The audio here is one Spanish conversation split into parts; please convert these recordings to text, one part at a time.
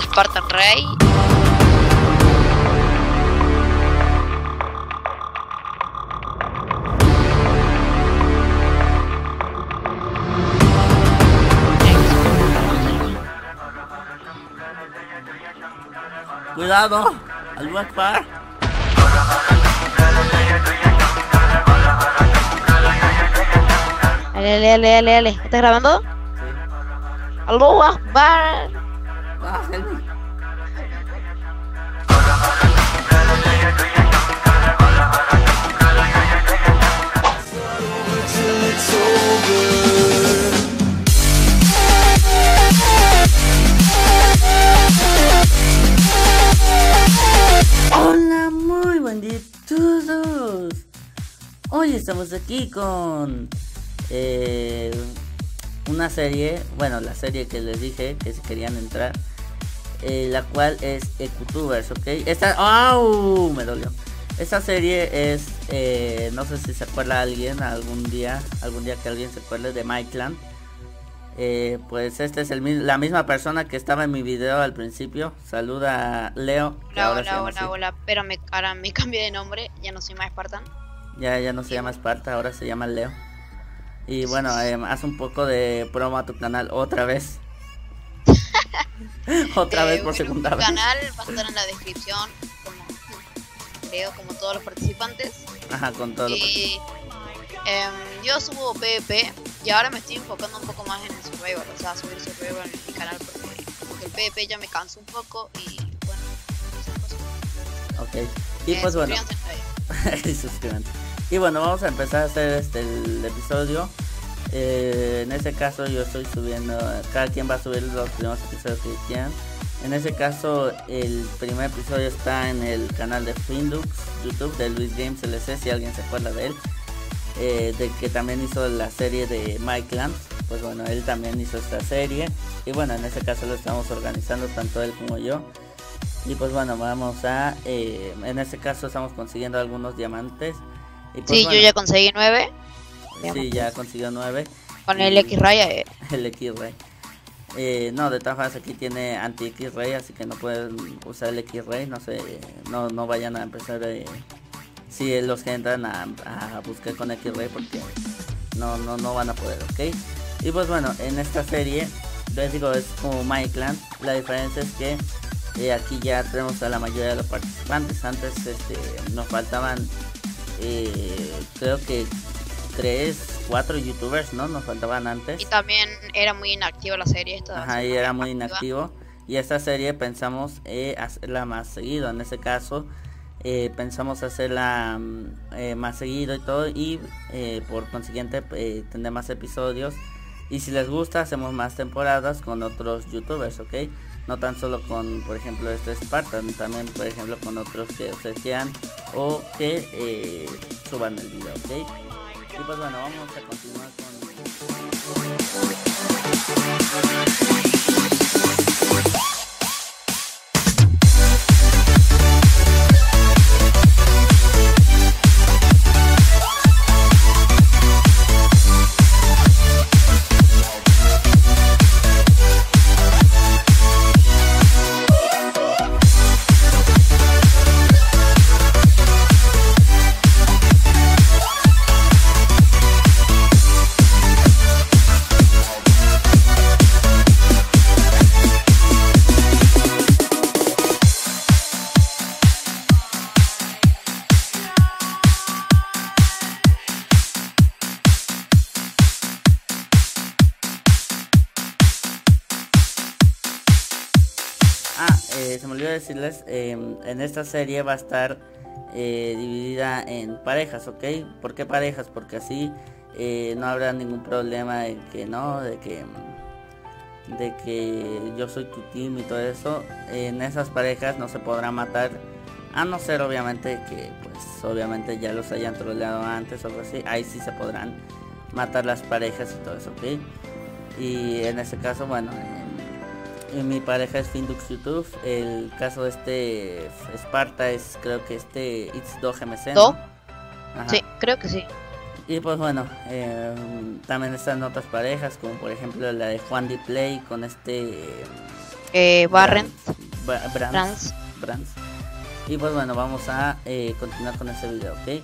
Spartan Rey. Cuidado, al Akbar. Dale, dale, dale, dale. ¿Estás grabando? Sí. Allahu Akbar. Hola, muy buen día todos. Hoy estamos aquí con eh, una serie, bueno, la serie que les dije que si querían entrar, eh, la cual es Ecutubers, ¿ok? Esta, ¡au! Me dolió. Esta serie es, eh, no sé si se acuerda alguien algún día, algún día que alguien se acuerde de Mikeland. Eh, pues este es el, la misma persona que estaba en mi video al principio. Saluda a Leo. Hola, hola, hola, así. hola. Pero me, ahora me cambié de nombre. Ya no soy más Spartan. Ya, ya no se llama Esparta, ahora se llama Leo. Y bueno, eh, haz un poco de promo a tu canal otra vez. otra Eh, vez por bueno, segunda mi vez. canal va a estar en la descripción. Como, creo, como todos los participantes. Ajá, con todo lo que... Y em, yo subo PvP. Y ahora me estoy enfocando un poco más en el survival. O sea, subir survival en mi canal. Porque como que el PvP ya me cansa un poco. Y bueno, esas cosas. Ok. Y Eh, pues bueno, y suscríbanse. Y bueno, vamos a empezar a hacer este el episodio. Eh, en este caso yo estoy subiendo, cada quien va a subir los primeros episodios que quieran. En ese caso el primer episodio está en el canal de Findux, YouTube de Luis Games LC, si alguien se acuerda de él. eh, de que también hizo la serie de Mike Land. Pues bueno, él también hizo esta serie. Y bueno, en este caso lo estamos organizando tanto él como yo. Y pues bueno, vamos a... eh, en este caso estamos consiguiendo algunos diamantes. Y pues Sí, yo bueno, ya conseguí 9. Sí, ya consiguió 9. Con el X-Raya. eh, El X-Ray. Eh, no, de todas formas aquí tiene anti X-Ray, así que no pueden usar el X-Ray. No sé, no, no vayan a empezar eh, si los que entran a, a buscar con X-Ray porque no, no, no van a poder, ¿ok? Y pues bueno, en esta serie, les digo, es como Minecraft. La diferencia es que eh, aquí ya tenemos a la mayoría de los participantes. Antes este, nos faltaban, eh, creo que tres, cuatro youtubers, ¿no? Nos faltaban antes. Y también era muy inactiva la serie esta. Ajá, y era muy inactivo. Y esta serie pensamos eh, hacerla más seguido. En ese caso, eh, pensamos hacerla mm, eh, más seguido y todo. Y eh, por consiguiente, eh, tener más episodios. Y si les gusta, hacemos más temporadas con otros youtubers, ¿ok? No tan solo con, por ejemplo, este Spartan, también, por ejemplo, con otros que ustedes quieran o que suban el video, ¿ok? Y pues bueno, vamos a continuar con... eh, se me olvidó decirles, eh, en esta serie va a estar eh, dividida en parejas, ¿ok? ¿Por qué parejas? Porque así eh, no habrá ningún problema de que no, de que de que yo soy tu team y todo eso. En esas parejas no se podrá matar, a no ser obviamente que pues obviamente ya los hayan troleado antes o algo así. Ahí sí se podrán matar las parejas y todo eso, ¿ok? Y en ese caso, bueno, en- en mi pareja es Findux YouTube. El caso de este Sparta es creo que este It's 2 GMC. ¿no? ¿Do? Ajá. Sí, creo que sí. Y pues bueno, eh, también están otras parejas, como por ejemplo la de Juan D Play con este eh, Barren, Bra- Brands. Brands. Y pues bueno, vamos a eh, continuar con este video, ¿ok?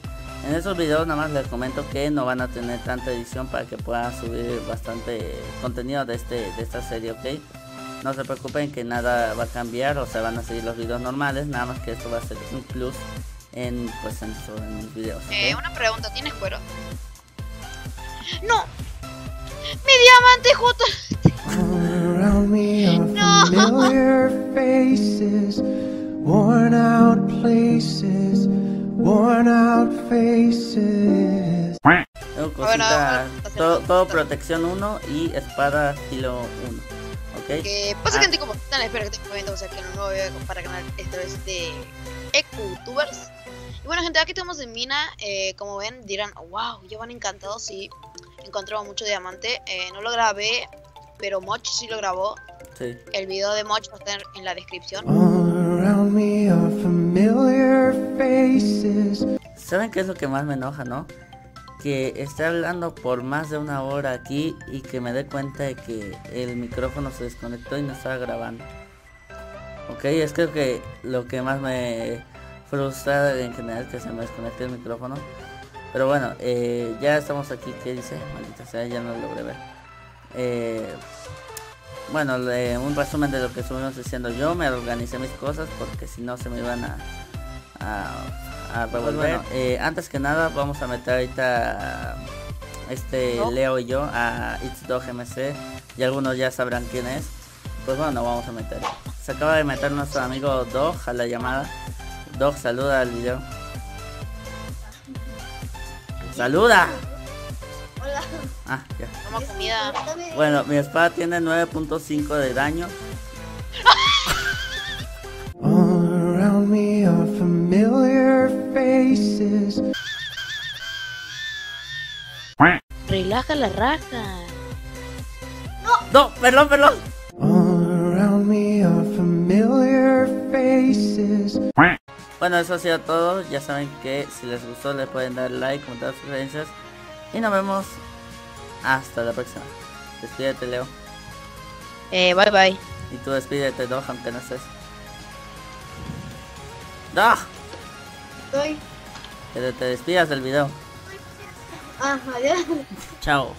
En esos videos nada más les comento que no van a tener tanta edición para que pueda subir bastante contenido de, este, de esta serie, ¿ok? No se preocupen que nada va a cambiar, o sea, van a seguir los videos normales, nada más que esto va a ser un plus en, pues, en, su- en mis videos, ¿ok? Eh, una pregunta, ¿tienes cuero? ¡No! ¡Mi diamante justo! No. familiar faces, worn out places, worn out faces. Tengo bueno, todo, todo protección 1 y espada estilo 1, Que pasa Ah. gente como tal, espero que te comenten, o sea, que en un nuevo video para el canal esta vez de EcuTubers. Y bueno, gente, aquí estamos en mina. eh, como ven, dirán, wow, ya van encantados. Sí, encontramos mucho diamante. Eh, no lo grabé, pero Moch sí lo grabó. Sí. El video de Moch va a estar en la descripción. All around me are familiar faces. ¿Saben qué es lo que más me enoja, no? Que esté hablando por más de una hora aquí y que me dé cuenta de que el micrófono se desconectó y no estaba grabando. Ok, es creo que lo que más me frustra en general que se me desconecte el micrófono. Pero bueno, eh, ya estamos aquí. ¿Qué dice? Maldita sea, ya no lo logré ver. Eh, bueno, un resumen de lo que estuvimos diciendo. Yo me organicé mis cosas porque si no se me iban a, a revolver. Eh, antes que nada, vamos a meter ahorita este ¿No? Leo y yo a It's Dog MC. Y algunos ya sabrán quién es. Pues bueno, vamos a meter. Se acaba de meter nuestro amigo Dog a la llamada. Dog, saluda al video. ¡Saluda! Hola. Ah, ya. Toma comida. Bueno, mi espada tiene 9.5 de daño. Relaja la raja. No, perdón, perdón. All around me are familiar faces. Bueno, eso ha sido todo. Ya saben que si les gustó le pueden dar like, comentar sugerencias. Y nos vemos hasta la próxima. Despídete, Leo. Eh, bye bye. Y tú despídete, Dog, aunque no estés. Dog, Estoy. Que te despidas del video. Ah, adiós. Chao.